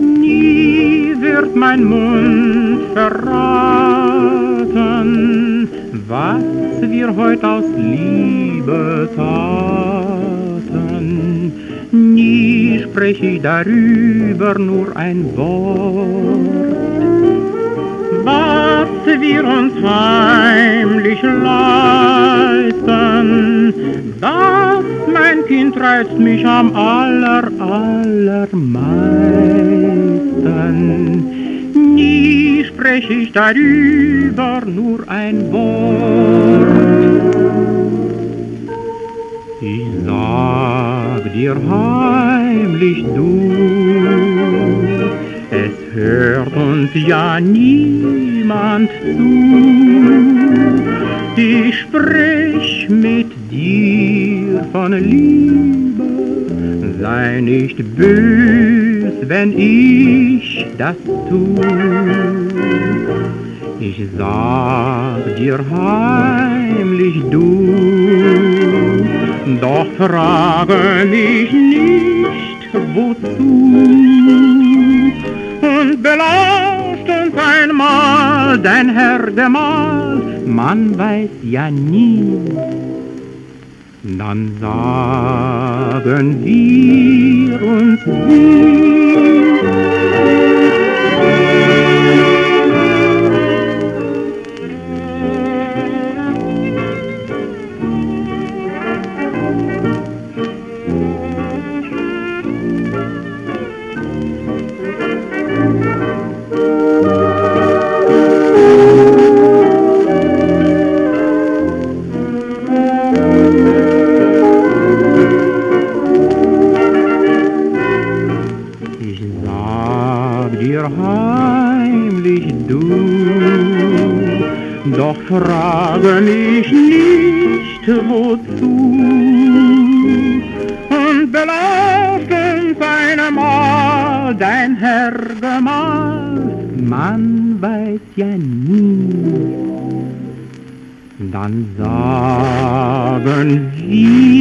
Nie wird mein Mund verraten, was wir heut aus Liebe taten. Nie sprech ich darüber nur ein Wort, was wir uns heimlich leisten. Das, mein Kind, reizt mich am aller, allermeisten. Nie sprech ich darüber nur ein Wort. Ich sag dir heimlich du, es hört uns ja niemand zu. Ich sprech mit dir von Liebe, sei nicht bös, wenn ich das tu. Ich sag dir heimlich du, doch frage mich nicht wozu. Und belauscht uns einmal dein Herr Gemahl, man weiß ja nie. Dann sagen wir uns wie. Sag dir heimlich du, doch frage mich nicht wozu. Und belauscht uns einmal dein Herr Gemahl, man weiß ja nie. Dann sagen wir